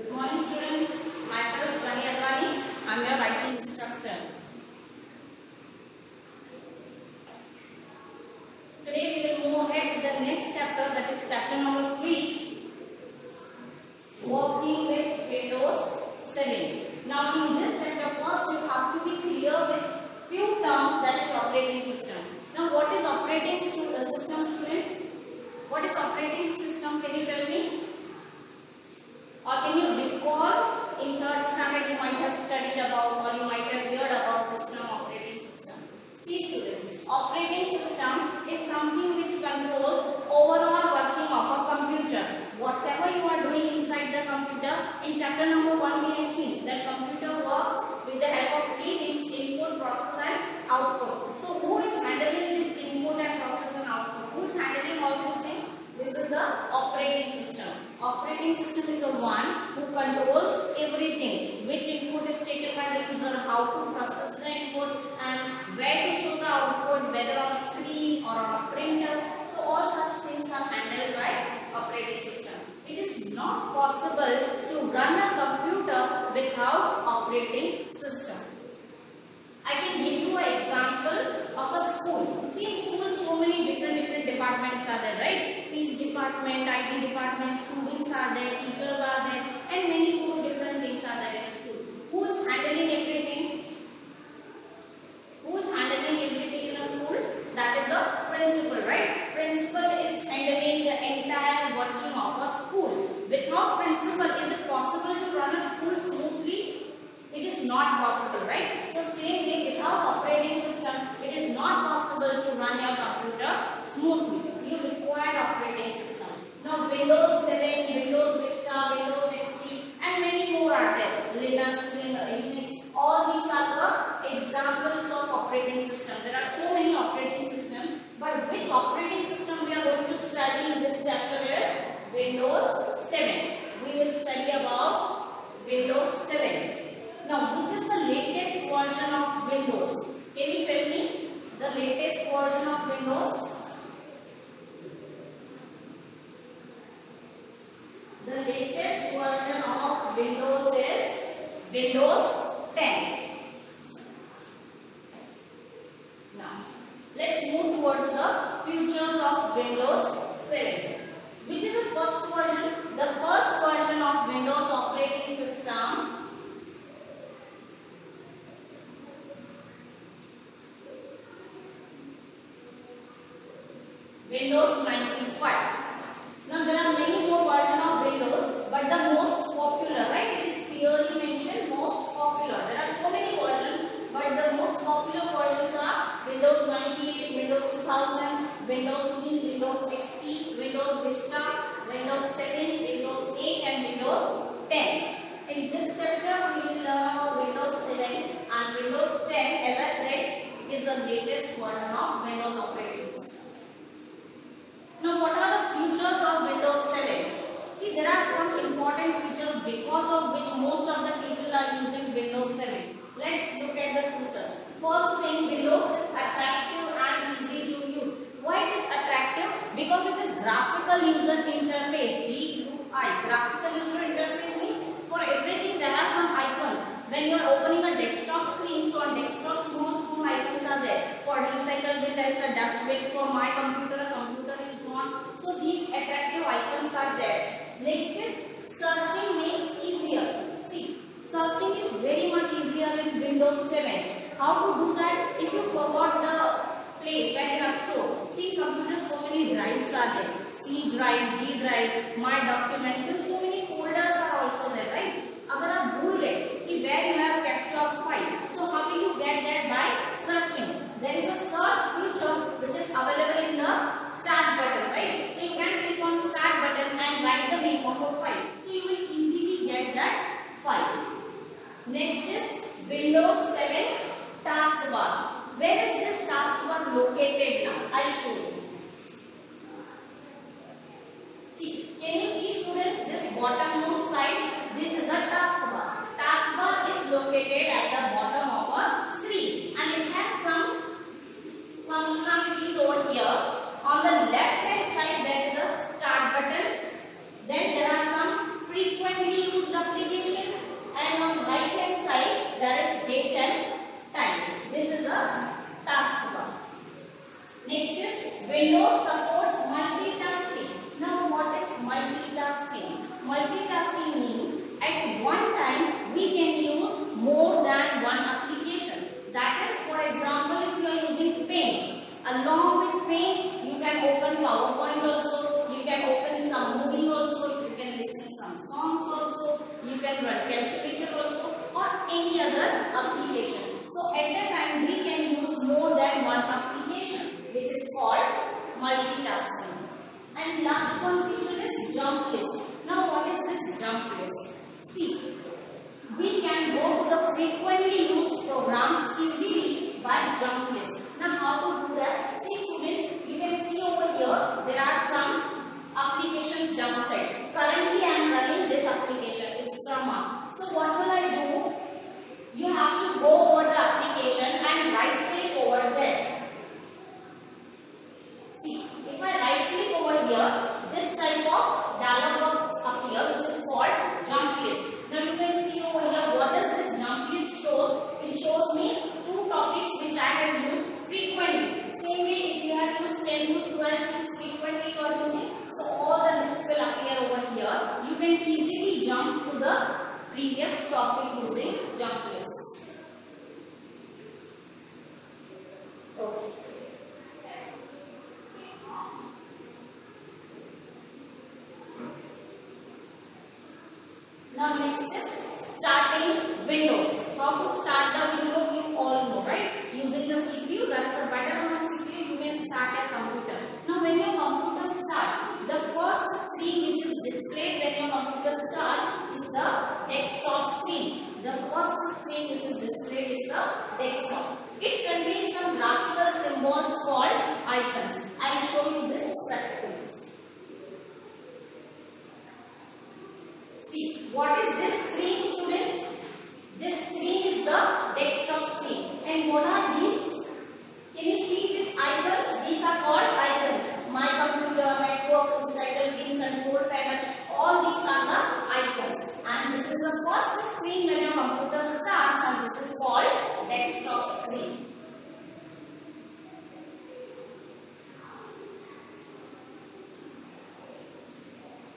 Good morning students. Myself Rani Advani. I'm your writing instructor. Today we will move ahead to the next chapter that is chapter number 3 Working with Windows 7. Now in this Whatever you are doing inside the computer, in chapter number 1 we have seen that computer works with the help of three things input, process and output. So who is handling this input and process and output? Who is handling all these things? This is the operating system. Operating system is the one who controls everything. Which input is taken by the user, how to process the input and where to show the output, whether on a screen or on a printer. So all such things are handled by operating system. It is not possible to run a computer without operating system. I can give you an example of a school. See in school so many different different departments are there, right? Fees department, IT department, students are there, teachers are there and many more different things are there in school. Who is handling everything? Who is handling everything in a school? That is the principal, right? Principal is handling the entire working of a school. Without principal, is it possible to run a school smoothly? It is not possible, right? So same way without operating system, it is not possible to run your computer smoothly. You require operating system. Now Windows 7, Windows Vista, Windows XP and many more are there. Linux, Unix, all these are the examples of operating system. There are so many operating systems, but which operating system we are going to study in this chapter is Windows 7. We will study about Windows 7. Now, which is the latest version of Windows? Can you tell me the latest version of Windows? The latest version of Windows is Windows 10. Now, let's move towards the features of Windows 7. Which is the first version? The first version of Windows operating system Windows 95. Now there are many more versions of Windows, but the most popular, right? It is clearly mentioned most popular. There are so many versions, but the most popular versions are Windows 98, Windows 2000, Windows Me, Windows XP, Windows Vista, Windows 7, Windows 8 and Windows 10. In this chapter, we will learn about Windows 7 and Windows 10. As I said, it is the latest version of Windows operating. Now what are the features of Windows 7? See there are some important features because of which most of the people are using Windows 7. Let's look at the features. First thing Windows is attractive and easy to use. Why it is attractive? Because it is graphical user interface GUI. Graphical user interface means for everything there are some icons. When you are opening a desktop screen, so on desktop small small icons are there. For recycle bin there is a dustbin. For my computer computer is so these attractive icons are there. Next is searching makes easier. See, searching is very much easier in Windows 7. How to do that? If you forgot the place where you have stored. See, computers so many drives are there. C drive, D drive, my documents and so many folders are also there, right? अगर आप भूल गए कि where you have kept your file, so how will you get that by Next is Windows 7 taskbar. Where is this taskbar located now? I'll show you. See, can you see students this bottommost side? This is the taskbar. Taskbar is located at the bottom of a screen and it has some functionalities over here. On the left hand side there is a start button. Then there are some frequently used applications and on right hand side there is date and time. This is a taskbar. Next is Windows supports multitasking. Now what is multitasking? Multitasking means at one time we can use more than one application. That is for example if you are using paint. Along with paint you can open PowerPoint also, you can open some movie also, you can listen some songs also, you can run calculator also or any other application. So at that time we can use more than one application which is called multitasking. And last one feature is jump list. Now what is this jump list? See, we can go to the frequently used programs easily by jump list. Now how to do that? See students, you can see over here there are some applications downside. Currently I am running this application. It's Strama. So what will I do? You have to go over the application and right click over there. See, if I right click over here, this type of dialog box appear which is called jump list. Now you can see over here what does this jump list shows? It shows me two topics which I have used frequently. Same way if you have used 10 to 12 is frequently you. So all the list will appear over here. You can easily jump to the previous topic using jump list. Okay. Now next is starting Windows. How to start the window you all know, right? Using the CPU, is a button on the CPU, you can start a computer. Now when your computer starts, the first screen which is displayed when your computer starts is the desktop screen. The first screen which is displayed is the desktop. It contains some graphical symbols called icons. I will show you this practically. See, what is this screen students? This screen is the desktop screen. And what are these? Can you see these icons? These are called icons. My computer, network, recycle bin, control panel, all these are the icons. And this is the first screen when your computer starts and this is called desktop screen.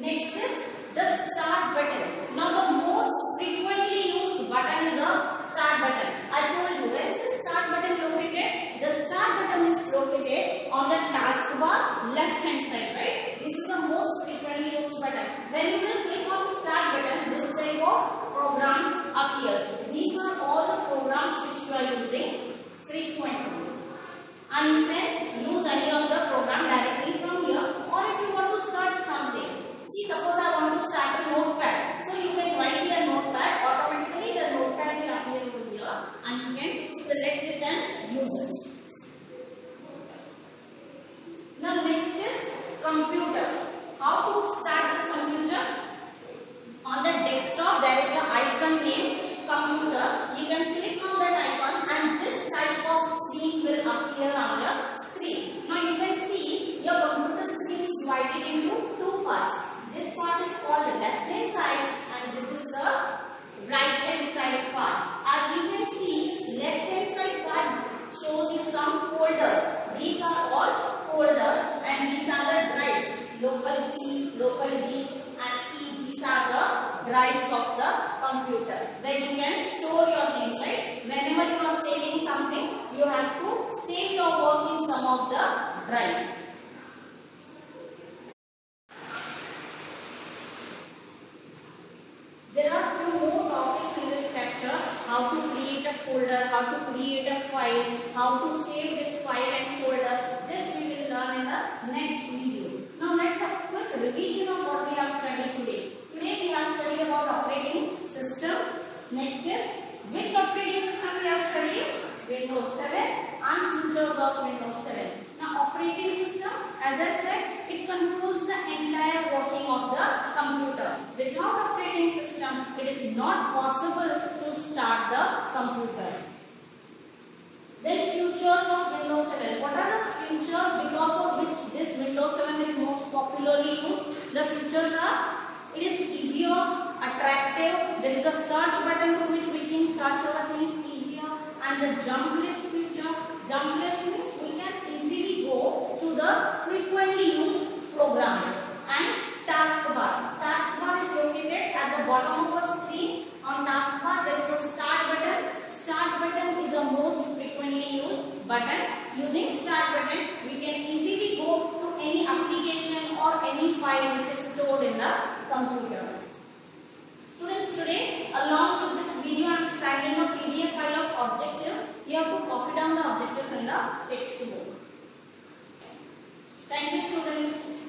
Next is the start button. Now the most frequently used button is the start button. I told you where is the start button located? The start button is located on the taskbar left hand side, right? This is the most frequently used button. When you will click on the start button, this type of programs appears. These are all the programs which you are using frequently. And you can use any of the program directly from here or if you want to search something. See, suppose I want to start a notepad. So you can write in a notepad, automatically the notepad will appear over here and you can select it and use it. Now next is computer. How to start this computer? On the desktop there is an icon named computer. You can click on that icon and this type of screen will appear on your screen. Now you can see your computer screen is divided into two parts. This part is called the left hand side and this is the right hand side part. As you can see, left hand side part shows you some folders. These are all folders and these are the local D and E. These are the drives of the computer where you can store your things, right? Whenever you are saving something, you have to save your work in some of the drive. There are few more topics in this chapter. How to create a folder, how to create a file, how to save this file and folder. This we will learn in the next video. Now quick revision of what we have studied today. Today we have studied about operating system. Next is which operating system we have studied? Windows 7 and features of Windows 7. Now operating system as I said it controls the entire working of the computer. Without operating system it is not possible to start the computer. Then features of Windows 7. What are the features because of which Windows 7 is most popularly used? The features are it is easier, attractive there is a search button through which we can search our things easier and the jump list feature. Jump list means we can easily go to the frequently used programs and taskbar. Taskbar is located at the bottom of a screen. On taskbar there is a start button. Start button is the most frequently used button. Using start button we can easily go to any application or any file which is stored in the computer. Students today along with this video I am sending a PDF file of objectives. You have to copy down the objectives in the textbook. Thank you students.